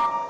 you.